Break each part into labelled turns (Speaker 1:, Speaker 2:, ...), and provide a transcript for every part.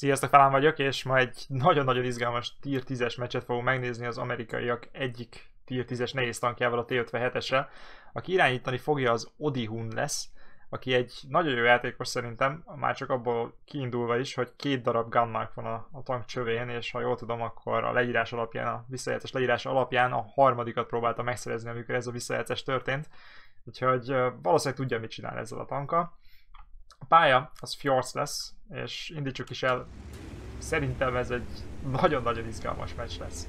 Speaker 1: Sziasztok, Felán vagyok, és ma egy nagyon-nagyon izgalmas Tier 10-es meccset fogunk megnézni az amerikaiak egyik Tier 10-es nehéz tankjával, a T-57-essel. Aki irányítani fogja az Odihun lesz, aki egy nagyon jó játékos szerintem, már csak abból kiindulva is, hogy két darab gunmark van a, a tank csövén, és ha jól tudom, akkor a leírás alapján, a visszajelzés leírás alapján a harmadikat próbálta megszerezni, amikor ez a visszajelzés történt. Úgyhogy valószínűleg tudja, mit csinál ezzel a tanka. Pálya az Fjords lesz, és indítsuk is el. Szerintem ez egy nagyon-nagyon izgalmas meccs lesz.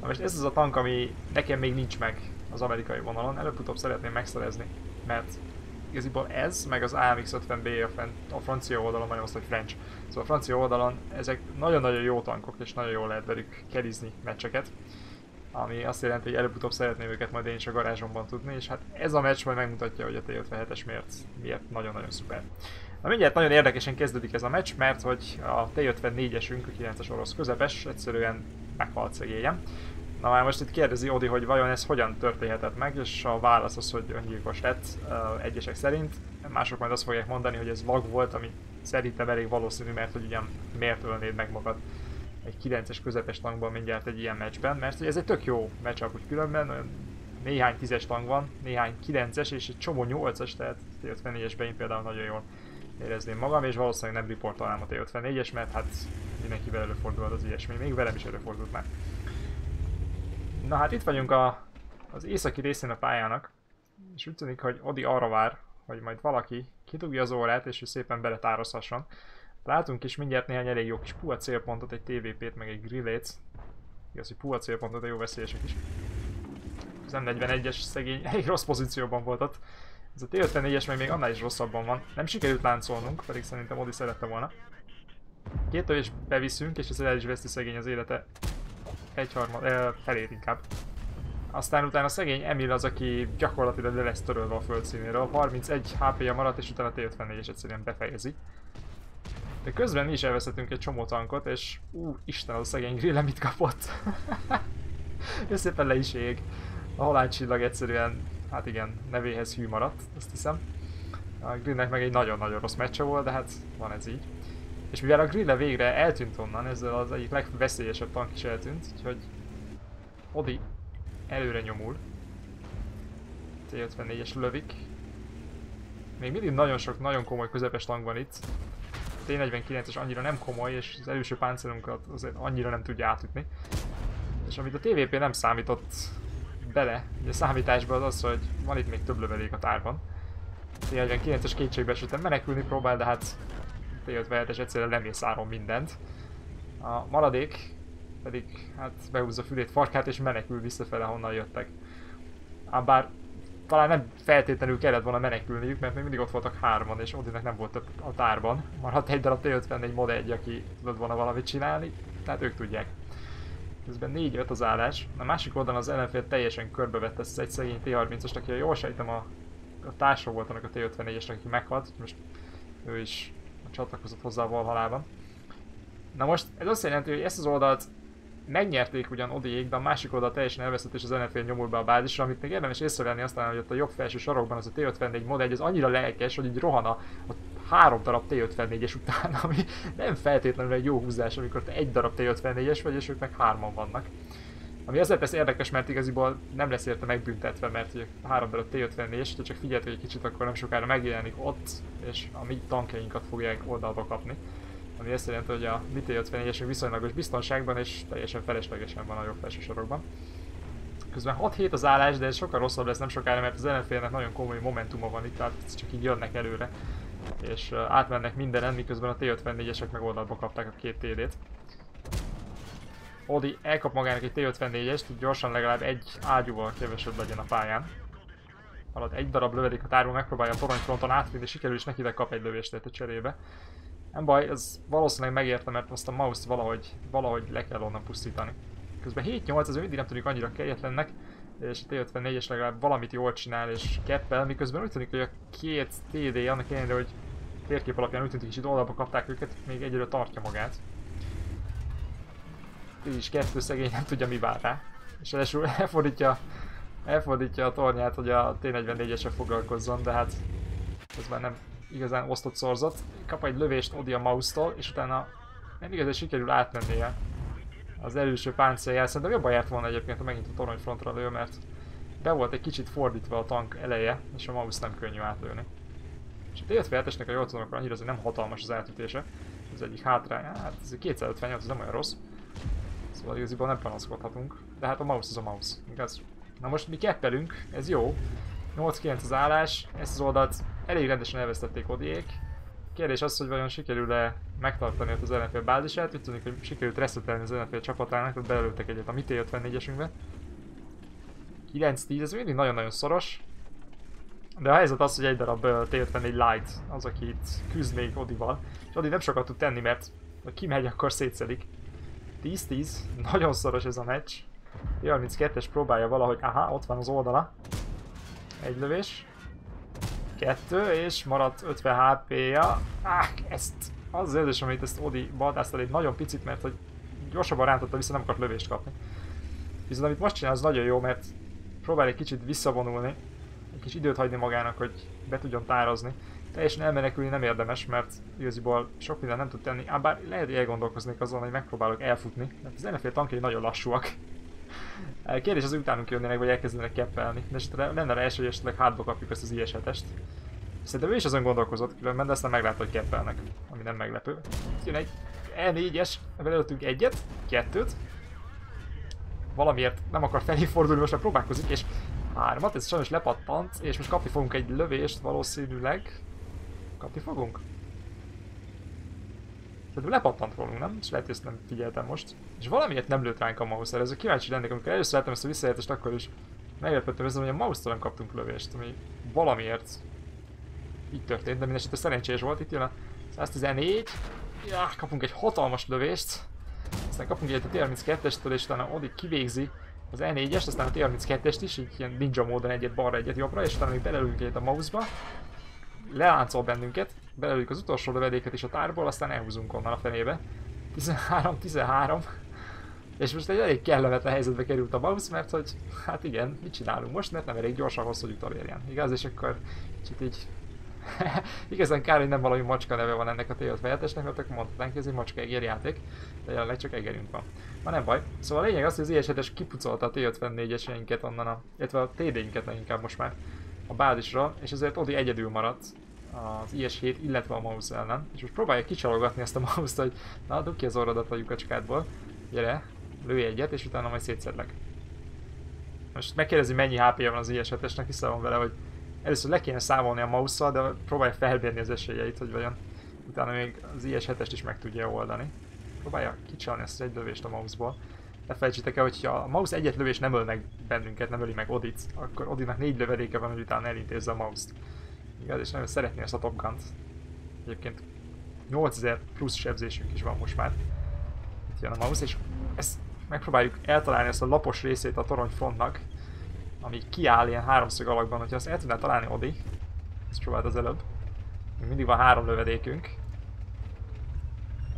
Speaker 1: Na most ez az a tank, ami nekem még nincs meg az amerikai vonalon, előbb-utóbb szeretném megszerezni, mert igaziból ez, meg az AMX-50B a, a francia oldalon, nagyon hogy French. Szóval a francia oldalon ezek nagyon-nagyon jó tankok, és nagyon jól lehet velük kerizni meccseket. Ami azt jelenti, hogy előbb-utóbb szeretném őket majd én is a garázsomban tudni, és hát ez a meccs majd megmutatja, hogy a T57-es miért, miért nagyon-nagyon szuper. Na mindjárt nagyon érdekesen kezdődik ez a meccs, mert hogy a T54-esünk, a 9-es orosz közepes, egyszerűen meghalt szegényen. Na már most itt kérdezi Odi, hogy vajon ez hogyan történhetett meg, és a válasz az, hogy öngyilkos lett egyesek szerint. Mások majd azt fogják mondani, hogy ez lag volt, ami szerintem elég valószínű, mert hogy ugyan miért ölnéd meg magad egy 9-es közepes tankban mindjárt egy ilyen meccsben, mert ez egy tök jó meccs úgy különben, néhány 10-es tank van, néhány 9-es és egy csomó 8-as, tehát T54-esben én például nagyon jól érezném magam, és valószínűleg nem riportolnám a T54-es, mert hát mindenkivel előfordulhat az ilyesmi, még velem is előfordult már. Na hát itt vagyunk a, az északi részén a pályának, és úgy tűnik, hogy Odi arra vár, hogy majd valaki kidugja az órát, és ő szépen beletározhasson. Látunk is mindjárt néhány elég jó kis puha célpontot, egy TVP-t, meg egy grillét. Igaz, hogy puha célpontot, de jó veszélyesek is. Az M41-es szegény elég rossz pozícióban volt ott. Ez a T54-es meg még annál is rosszabban van. Nem sikerült láncolnunk, pedig szerintem Odi szerette volna. Két és beviszünk, és ezzel el is veszti szegény az élete egyharmad, eh, felét inkább. Aztán utána szegény Emil az, aki gyakorlatilag le lesz törölve a földszínéről. 31 HP-ja maradt, és utána T54-es egyszerűen befejezi. De közben mi is elvesztettünk egy csomó tankot, és ú, Isten, az a szegény grille mit kapott. és szépen le is ég. A halálcsillag egyszerűen, hát igen, nevéhez hű maradt, azt hiszem. A Grillnek meg egy nagyon-nagyon rossz meccse volt, de hát van ez így. És mivel a Grille végre eltűnt onnan, ezzel az egyik legveszélyesebb tank is eltűnt, úgyhogy Odi előre nyomul. T-54-es lövik. Még mindig nagyon sok, nagyon komoly közepes tank van itt. T-49-es annyira nem komoly, és az előső páncélunkat azért annyira nem tudja átütni. És amit a TVP nem számított bele, ugye a számításban az az, hogy van itt még több lövedék a tárban. T-49-es kétségbe esetem menekülni próbál, de hát T-57-es egyszerűen lemész áron mindent. A maradék pedig hát behúzza fülét, farkát és menekül visszafele, honnan jöttek. Ám bár talán nem feltétlenül kellett volna menekülniük, mert még mindig ott voltak hárman, és Odinek nem volt a tárban. Maradt egy darab T-54 Mod 1, aki tudott volna valamit csinálni, tehát ők tudják. Közben 4-5 az állás. A másik oldalon az ellenfél teljesen körbevette ezt egy szegény T-30-ost, aki jól sejtem a, a társa volt annak a T-54-esnek, aki meghalt. Most ő is csatlakozott hozzá a Valhalában. Na most ez azt jelenti, hogy ezt az oldalt megnyerték ugyan Odiék, de a másik oldal teljesen elveszett és az NFL nyomul be a bázisra, amit még érdemes észrevenni aztán, hogy ott a jobb felső sarokban az a T54 Mod 1 az annyira lelkes, hogy így rohan a, a három darab T54-es után, ami nem feltétlenül egy jó húzás, amikor te egy darab T54-es vagy, és ők meg hárman vannak. Ami azért persze érdekes, mert igaziból nem lesz érte megbüntetve, mert ugye három darab T54-es, ha csak figyeltek egy kicsit, akkor nem sokára megjelenik ott, és a mi tankjainkat fogják oldalba kapni. Ami azt jelenti, hogy a mi T54-esünk viszonylagos biztonságban és teljesen feleslegesen van a jobb felső sorokban. Közben 6-7 az állás, de ez sokkal rosszabb lesz nem sokára, mert az ellenfélnek nagyon komoly momentuma van itt, tehát csak így jönnek előre. És átmennek mindenen, miközben a T54-esek meg oldalba kapták a két TD-t. Odi elkap magának egy T-54-est, hogy gyorsan legalább egy ágyúval kevesebb legyen a pályán. Alatt egy darab lövedik a tárból megpróbálja a toronyfronton átvinni, sikerül is neki de kap egy lövést a cserébe. Nem baj, ez valószínűleg megérte, mert azt a mouse-t valahogy, valahogy le kell onnan pusztítani. Közben 7-8 azért mindig nem tűnik annyira kegyetlennek, és a T-54-es legalább valamit jól csinál és keppel, miközben úgy tűnik, hogy a két TD annak ellenére, hogy térkép alapján úgy tűnik, kicsit oldalba kapták őket, még egyre tartja magát is kettő szegény nem tudja mi vár rá. És ráadásul elfordítja, elfordítja a tornyát, hogy a T-44-esre foglalkozzon, de hát ez már nem igazán osztott szorzott. Kap egy lövést Odi a mouse-tól, és utána nem igazán sikerül átmennie az előső páncéljel. Szerintem jobban járt volna egyébként, ha megint a toronyfrontra lő, mert be volt egy kicsit fordítva a tank eleje, és a mouse nem könnyű átlőni. És a T-57-esnek a jól tudom, annyira azért nem hatalmas az eltütése. Az egyik hátrány, hát ez 258, ez nem olyan rossz. Szóval igaziból nem panaszkodhatunk. De hát a mouse az a mouse, igaz? Na most mi keppelünk, ez jó. 8-9 az állás, ezt az oldalt elég rendesen elvesztették odiék. Kérdés az, hogy vajon sikerül-e megtartani ott az ellenfél bázisát, úgy tűnik, hogy sikerült reszetelni az ellenfél csapatának, tehát belőttek egyet a mi T-54-esünkbe. 9-10, ez mindig nagyon-nagyon szoros. De a helyzet az, hogy egy darab uh, T-54 Light az, aki itt küzd még Odival. És Odi nem sokat tud tenni, mert ha kimegy, akkor szétszedik. 10-10, nagyon szoros ez a meccs. 32-es próbálja valahogy, aha, ott van az oldala. Egy lövés. Kettő, és maradt 50 HP-ja. Ezt az az érzés, amit ezt Odi baltázta egy nagyon picit, mert hogy gyorsabban rántotta vissza, nem akart lövést kapni. Viszont amit most csinál, az nagyon jó, mert próbál egy kicsit visszavonulni, egy kis időt hagyni magának, hogy be tudjon tározni. Teljesen elmenekülni nem érdemes, mert igaziból sok minden nem tud tenni, ám bár lehet, hogy elgondolkoznék azon, hogy megpróbálok elfutni, mert az NFL tankjai nagyon lassúak. Kérdés az, utánunk jönnének, vagy elkezdenek keppelni. De esetleg lenne rá esély, hogy esetleg hátba kapjuk ezt az IS-7-est. Szerintem ő is azon gondolkozott különben, de aztán meglátta, hogy keppelnek, ami nem meglepő. Jön egy E4-es, belőttünk egyet, kettőt. Valamiért nem akar felé fordulni, most már próbálkozik, és hármat, ez sajnos lepattant, és most kapni fogunk egy lövést valószínűleg. Kapni fogunk? Szerintem lepattant rólunk, nem? És lehet, hogy ezt nem figyeltem most. És valamiért nem lőtt ránk a mouse Ez kíváncsi lennék, amikor először láttam ezt a visszajelzést, akkor is meglepődtem ezen, hogy a mouse nem kaptunk lövést, ami valamiért így történt, de mindesetre szerencsés volt. Itt jön a 114. Ja, kapunk egy hatalmas lövést. Aztán kapunk egy a T-32-estől, és utána Odi kivégzi az E4-est, aztán a T-32-est is, így ilyen ninja módon egyet balra, egyet jobbra, és utána még belelünk egyet a mouse-ba. Leláncol bennünket, belelőjük az utolsó lövedéket is a tárból, aztán elhúzunk onnan a fenébe. 13-13. És most egy elég kellemetlen helyzetbe került a mouse, mert hogy hát igen, mit csinálunk most, mert nem elég gyorsan hosszú hogy utolérjen. Igaz? És akkor kicsit így Igazán kár, hogy nem valami macska neve van ennek a T57-esnek, mert akkor mondhatnánk, hogy ez egy macska egér de jelenleg csak egerünk van. Ma nem baj. Szóval a lényeg az, hogy az 7 kipucolta a T54-eseinket onnan, a, illetve a TD-inket inkább most már a bázisra, és ezért Odi egyedül maradt az IS-7, illetve a mouse ellen. És most próbálja kicsalogatni ezt a mouse-t, hogy na, dugd ki az orrodat a lyukacskádból, gyere, lőj egyet, és utána majd szétszedlek. Most megkérdezi, mennyi HP-je van az IS-7-esnek, hiszen van vele, hogy Először le kéne számolni a mouse de próbálja felbérni az esélyeit, hogy vajon utána még az IS-7-est is meg tudja oldani. Próbálja kicsalni ezt egy lövést a mouse-ból. Ne felejtsétek el, hogy ha a mouse egyet lövés nem öl meg bennünket, nem öli meg Odit, akkor Odinnak négy lövedéke van, hogy utána elintézze a mouse-t. Igaz, és nagyon szeretné ezt a Top Gun-t. Egyébként 8000 plusz sebzésünk is van most már. Itt jön a mouse, és ezt megpróbáljuk eltalálni ezt a lapos részét a toronyfrontnak, ami kiáll ilyen háromszög alakban, hogyha azt el tudná találni Odi, ezt próbált az előbb. Még mindig van három lövedékünk.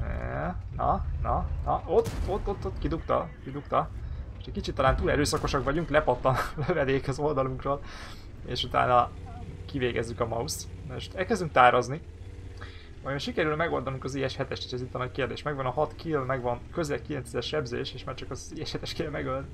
Speaker 1: E, na, na, na, ott, ott, ott, ott, kidugta, kidugta. És egy kicsit talán túl erőszakosak vagyunk, lepattan a lövedék az oldalunkról, és utána kivégezzük a mouse-t. Most elkezdünk tárazni, Vajon sikerül megoldanunk az IS-7-est, és ez itt a nagy kérdés. Megvan a 6 kill, megvan közel 9 sebzés, és már csak az IS-7-es kell megölni.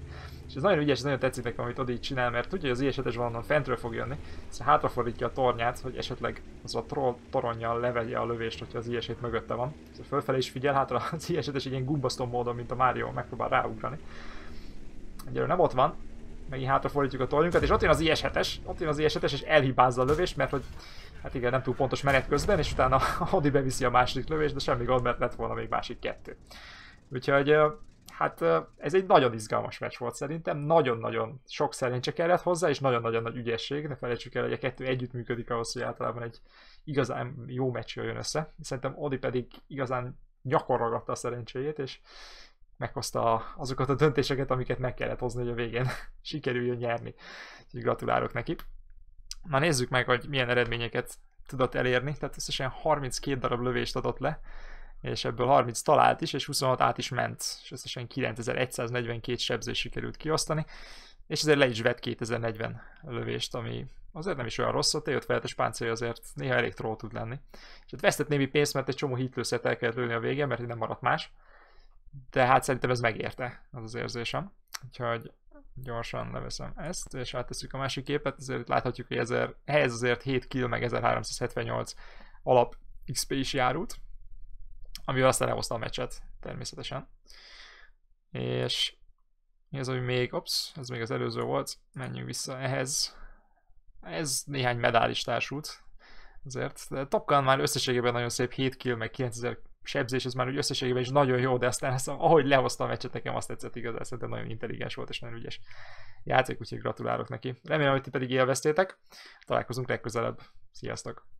Speaker 1: És ez nagyon ügyes, ez nagyon tetszik nekem, amit Odi csinál, mert tudja, hogy az IS-7-es valahonnan fentről fog jönni, és hátrafordítja a tornyát, hogy esetleg az a troll toronnyal levegye a lövést, hogyha az is mögötte van. Ez fölfelé is figyel, hátra az IS-7-es egy ilyen gumbasztó módon, mint a Mario, megpróbál ráugrani. Egyelőre nem ott van, megint hátrafordítjuk a tornyunkat, és ott jön az IS-7-es, ott jön az IS-7-es, és elhibázza a lövést, mert hogy Hát igen, nem túl pontos menet közben, és utána Odi beviszi a második lövést, de semmi gond, mert lett volna még másik kettő. Úgyhogy hát ez egy nagyon izgalmas meccs volt szerintem, nagyon-nagyon sok szerencse kellett hozzá, és nagyon-nagyon nagy ügyesség, ne felejtsük el, hogy a kettő együtt működik ahhoz, hogy általában egy igazán jó meccs jön össze. Szerintem Odi pedig igazán nyakon ragadta a szerencséjét, és meghozta azokat a döntéseket, amiket meg kellett hozni, hogy a végén sikerüljön nyerni. Úgyhogy gratulálok neki. Na nézzük meg, hogy milyen eredményeket tudott elérni. Tehát összesen 32 darab lövést adott le, és ebből 30 talált is, és 26 át is ment, és összesen 9142 sebzés sikerült kiosztani. és ezért le is vett 2040 lövést, ami azért nem is olyan rossz, a T-57-es páncélja azért néha elég troll tud lenni. És ott vesztett némi pénzt, mert egy csomó hitlőszert el kellett lőni a végén, mert nem maradt más. De hát szerintem ez megérte, az az érzésem. Úgyhogy gyorsan leveszem ezt, és áttesszük a másik képet, ezért láthatjuk, hogy ezer, ehhez azért 7 kill meg 1378 alap XP is járult, amivel aztán elhozta a meccset természetesen. És mi az, ami még, ops, ez még az előző volt, menjünk vissza ehhez. Ez néhány medál is társult, azért. De Top Gun már összességében nagyon szép 7 kill, meg 9000 sebzés, ez már úgy összességében is nagyon jó, de aztán ezt, ahogy lehozta a meccset, nekem azt tetszett igazán, szerintem nagyon intelligens volt és nagyon ügyes játék, úgyhogy gratulálok neki. Remélem, hogy ti pedig élveztétek. Találkozunk legközelebb. Sziasztok!